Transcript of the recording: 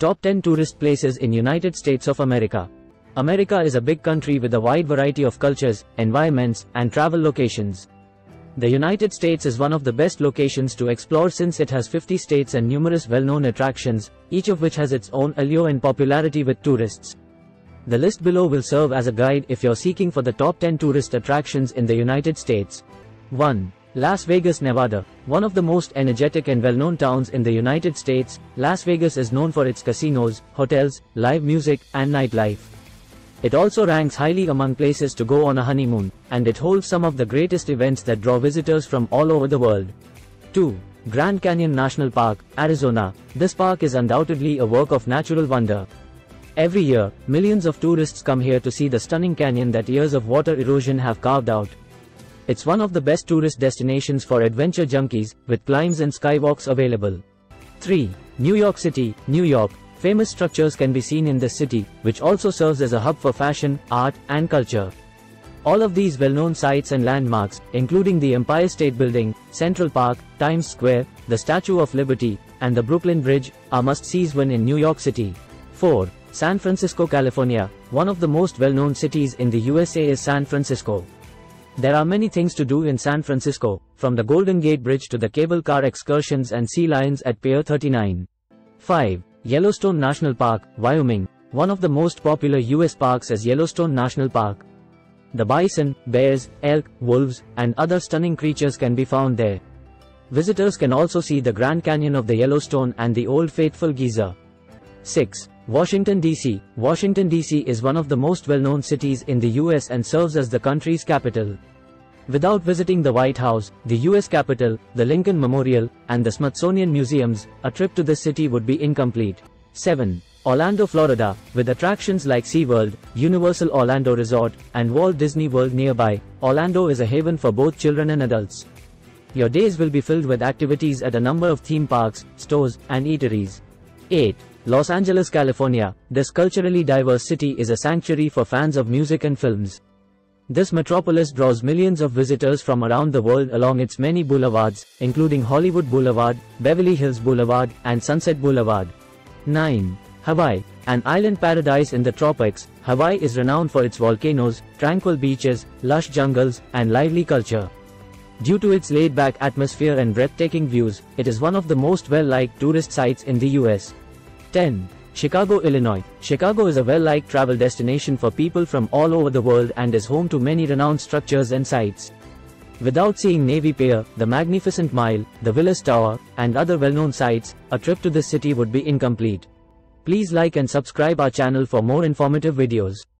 Top 10 Tourist Places in United States of America. America is a big country with a wide variety of cultures, environments, and travel locations. The United States is one of the best locations to explore since it has 50 states and numerous well-known attractions, each of which has its own allure and popularity with tourists. The list below will serve as a guide if you're seeking for the top 10 tourist attractions in the United States. 1. Las Vegas, Nevada. One of the most energetic and well-known towns in the United States, Las Vegas is known for its casinos, hotels, live music, and nightlife. It also ranks highly among places to go on a honeymoon, and it holds some of the greatest events that draw visitors from all over the world. 2. Grand Canyon National Park, Arizona. This park is undoubtedly a work of natural wonder. Every year, millions of tourists come here to see the stunning canyon that years of water erosion have carved out. It's one of the best tourist destinations for adventure junkies, with climbs and skywalks available. 3. New York City, New York. Famous structures can be seen in this city, which also serves as a hub for fashion, art, and culture. All of these well-known sites and landmarks, including the Empire State Building, Central Park, Times Square, the Statue of Liberty, and the Brooklyn Bridge, are must-sees when in New York City. 4. San Francisco, California. One of the most well-known cities in the USA is San Francisco. There are many things to do in San Francisco, from the Golden Gate Bridge to the cable car excursions and sea lions at Pier 39. 5. Yellowstone National Park, Wyoming. One of the most popular US parks is Yellowstone National Park. The bison, bears, elk, wolves, and other stunning creatures can be found there. Visitors can also see the Grand Canyon of the Yellowstone and the Old Faithful Geyser. 6. Washington, D.C. Washington, D.C. is one of the most well-known cities in the US and serves as the country's capital. Without visiting the White House, the US Capitol, the Lincoln Memorial, and the Smithsonian Museums, a trip to this city would be incomplete. 7. Orlando, Florida, with attractions like SeaWorld, Universal Orlando Resort, and Walt Disney World nearby, Orlando is a haven for both children and adults. Your days will be filled with activities at a number of theme parks, stores, and eateries. 8. Los Angeles, California, this culturally diverse city is a sanctuary for fans of music and films. This metropolis draws millions of visitors from around the world along its many boulevards, including Hollywood Boulevard, Beverly Hills Boulevard, and Sunset Boulevard. 9. Hawaii, an island paradise in the tropics, Hawaii is renowned for its volcanoes, tranquil beaches, lush jungles, and lively culture. Due to its laid-back atmosphere and breathtaking views, it is one of the most well-liked tourist sites in the US. 10. Chicago, Illinois. Chicago is a well-liked travel destination for people from all over the world and is home to many renowned structures and sites. Without seeing Navy Pier, the Magnificent Mile, the Willis Tower, and other well-known sites, a trip to this city would be incomplete. Please like and subscribe our channel for more informative videos.